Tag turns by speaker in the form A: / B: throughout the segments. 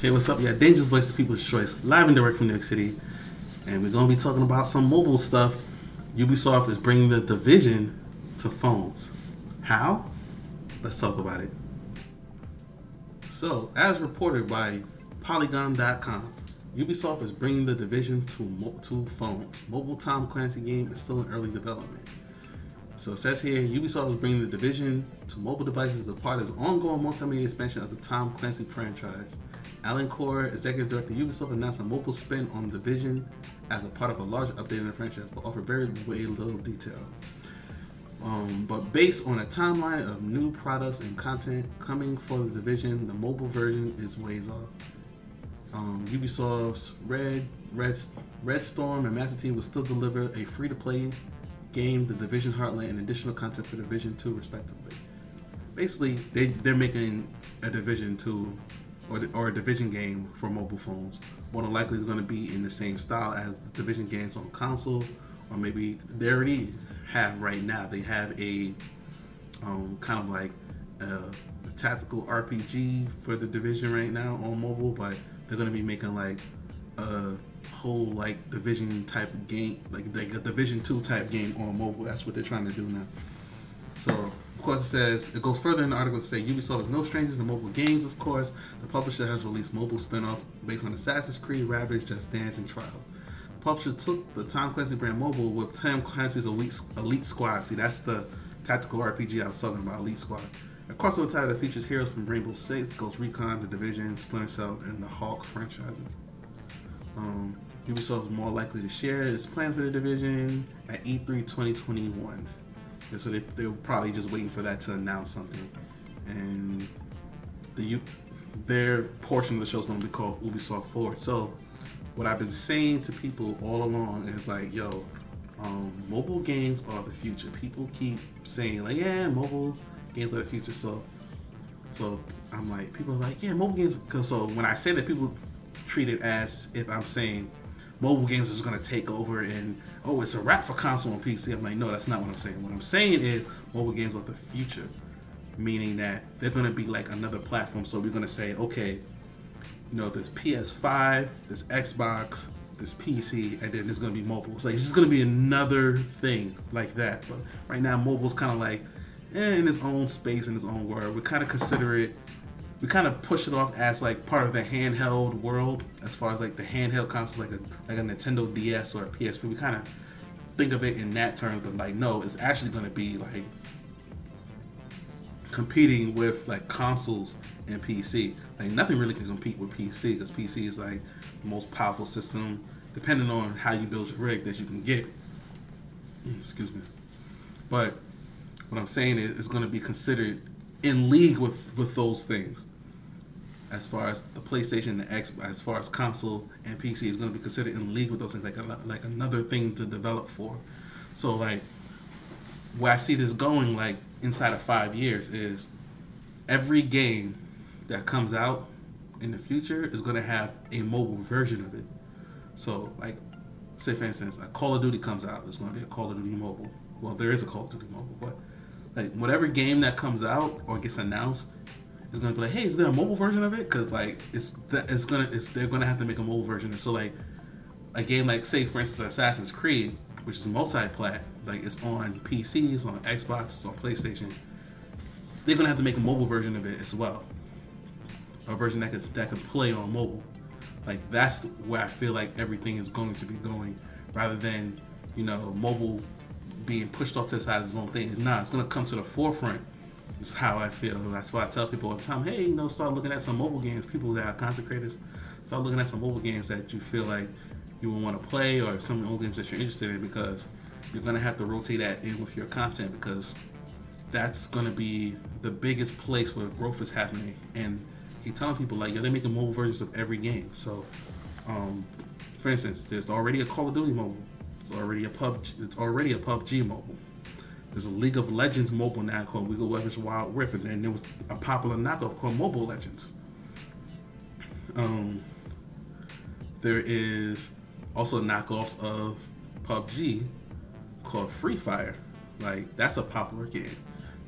A: Hey, what's up? Yeah, Danger's Voice of People's Choice, live and direct from New York City. And we're going to be talking about some mobile stuff. Ubisoft is bringing the Division to phones. How? Let's talk about it. So, as reported by Polygon.com, Ubisoft is bringing the Division to, mo- to phones. Mobile Tom Clancy game is still in early development. So it says here, Ubisoft is bringing the Division to mobile devices as part of its ongoing multimedia expansion of the Tom Clancy franchise. Alain Corre, executive director of Ubisoft, announced a mobile spin on the Division as a part of a large update in the franchise, but offered very way little detail. Um, but based on a timeline of new products and content coming for the Division, the mobile version is ways off. Um, Ubisoft's Red, Red, Red Storm and Master Team will still deliver a free-to-play game, The Division Heartland, and additional content for Division 2, respectively. Basically, they, they're making a Division 2 or, or a Division game for mobile phones. More than likely, it's going to be in the same style as the Division games on console, or maybe they already have right now. They have a um, kind of like a, a tactical RPG for the Division right now on mobile, but they're going to be making like a whole like division type game like like a division 2 type game on mobile that's what they're trying to do now so of course it says it goes further in the article to say ubisoft is no strangers to mobile games of course the publisher has released mobile spin-offs based on assassin's creed Rabbids just dance and trials the publisher took the tom clancy brand mobile with tom clancy's elite, elite squad see that's the tactical rpg i was talking about elite squad a crossover title that features heroes from Rainbow Six, Ghost Recon, The Division, Splinter Cell, and the Hawk franchises. Um, Ubisoft is more likely to share its plans for the division at E3 2021. And so they, they're probably just waiting for that to announce something. And the their portion of the show is going to be called Ubisoft Forward. So what I've been saying to people all along is like, yo, um, mobile games are the future. People keep saying like, yeah, mobile games are the future. So, so I'm like, people are like, yeah, mobile games. Cause so when I say that, people treat it as if I'm saying mobile games is going to take over and oh it's a wrap for console and pc i'm like no that's not what i'm saying. What i'm saying is mobile games are the future meaning that they're going to be like another platform. So we're going to say okay you know there's ps5 there's xbox there's pc and then there's going to be mobile. So it's just going to be another thing like that. But right now mobile's kind of like eh, in its own space in its own world. We kind of consider it we kind of push it off as like part of the handheld world as far as like the handheld consoles like a like a Nintendo DS or a PSP. We kind of think of it in that term, but like no, it's actually going to be like competing with like consoles and PC. Like nothing really can compete with PC because PC is like the most powerful system, depending on how you build your rig that you can get. Mm, excuse me, but what I'm saying is it's going to be considered in league with with those things as far as the PlayStation, the X, as far as console and PC is going to be considered in league with those things, like like another thing to develop for. So like, where I see this going, like inside of five years, is every game that comes out in the future is going to have a mobile version of it. So like, say for instance, a Call of Duty comes out, there's going to be a Call of Duty mobile. Well, there is a Call of Duty mobile, but like whatever game that comes out or gets announced is gonna be like, hey, is there a mobile version of it? Because like it's that it's gonna it's they're gonna have to make a mobile version. So like a game like say for instance Assassin's Creed, which is multi-plat, like it's on PC, it's on Xbox, it's on PlayStation. They're gonna have to make a mobile version of it as well, a version that could that can play on mobile. Like that's where I feel like everything is going to be going, rather than you know mobile being pushed off to the side of its own thing. Nah, it's gonna come to the forefront it's how I feel. That's why I tell people all the time, hey, you know, start looking at some mobile games. People that are content creators, start looking at some mobile games that you feel like you will want to play, or some mobile games that you're interested in, because you're gonna have to rotate that in with your content because that's gonna be the biggest place where growth is happening. And keep telling people like, yo, they're making mobile versions of every game. So, um, for instance, there's already a Call of Duty mobile. It's already a pub. It's already a PUBG mobile. There's a League of Legends mobile now called League of Legends Wild Rift, and then there was a popular knockoff called Mobile Legends. Um, there is also knockoffs of PUBG called Free Fire. Like that's a popular game.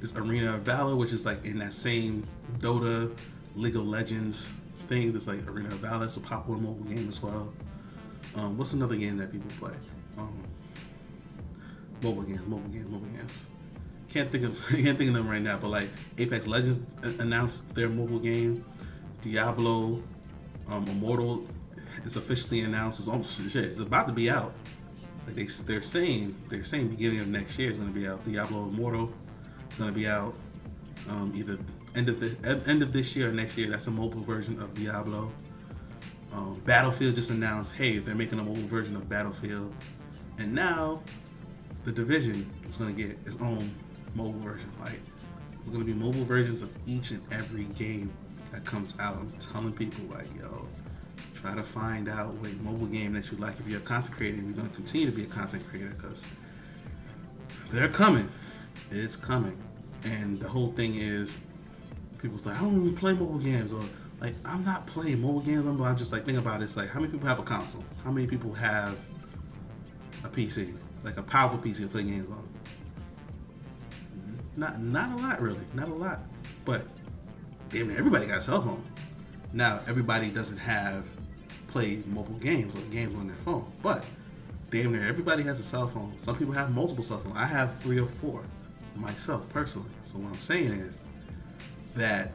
A: This Arena of Valor, which is like in that same Dota, League of Legends thing. That's like Arena of Valor, that's a popular mobile game as well. Um, what's another game that people play? Um, mobile games, mobile games, mobile games. Can't think of can't think of them right now, but like Apex Legends announced their mobile game. Diablo, um, Immortal is officially announced. It's almost shit. It's about to be out. Like they they're saying they're saying beginning of next year is going to be out. Diablo Immortal is going to be out um, either end of the end of this year or next year. That's a mobile version of Diablo. Um, Battlefield just announced, hey, they're making a mobile version of Battlefield, and now the Division is going to get its own mobile version. Like, it's going to be mobile versions of each and every game that comes out. I'm telling people, like, yo, try to find out what mobile game that you like. If you're a content creator, you're going to continue to be a content creator because they're coming. It's coming. And the whole thing is, people's like, I don't even play mobile games, or like, I'm not playing mobile games. I'm, just like, think about it. It's like, how many people have a console? How many people have a PC? Like a powerful PC to play games on? Not, not a lot, really. Not a lot. But damn, everybody got a cell phone. Now, everybody doesn't have play mobile games or games on their phone, but damn near everybody has a cell phone. Some people have multiple cell phones. I have three or four myself personally. So what I'm saying is that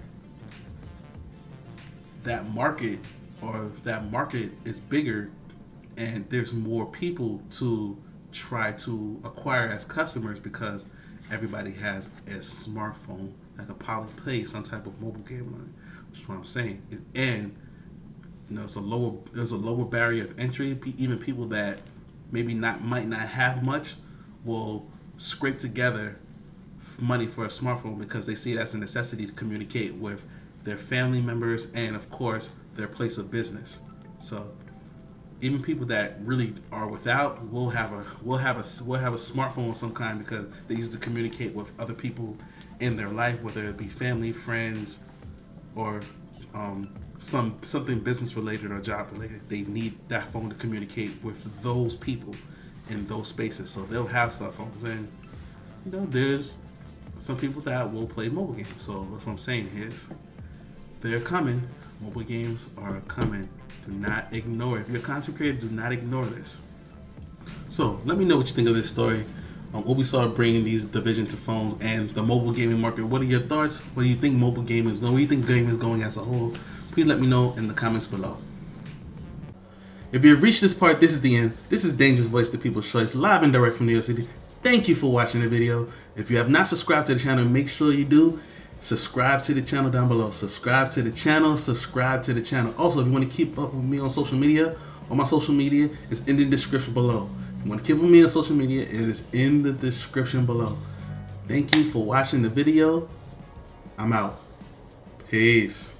A: that market or that market is bigger and there's more people to try to acquire as customers because everybody has a smartphone that could probably play some type of mobile game on it. That's what I'm saying. And you know, it's a lower there's a lower barrier of entry. Even people that maybe not might not have much will scrape together money for a smartphone because they see it as a necessity to communicate with their family members and of course their place of business. So even people that really are without will have a will have a will have a smartphone of some kind because they use to communicate with other people in their life, whether it be family, friends, or um, some something business related or job related. They need that phone to communicate with those people in those spaces. So they'll have cell phones, and you know, there's some people that will play mobile games. So that's what I'm saying is they're coming. Mobile games are coming. Do not ignore. If you're a content creator, do not ignore this. So let me know what you think of this story. Um, Ubisoft bringing these division to phones and the mobile gaming market. What are your thoughts? What do you think mobile gaming is going? Where do you think gaming is going as a whole? Please let me know in the comments below. If you've reached this part, this is the end. This is Danger's Voice, the People's Choice, live and direct from New York City. Thank you for watching the video. If you have not subscribed to the channel, make sure you do. Subscribe to the channel down below. Subscribe to the channel. Subscribe to the channel. Also, if you want to keep up with me on social media, all my social media is in the description below. If you want to keep up with me on social media, it is in the description below. Thank you for watching the video. I'm out. Peace.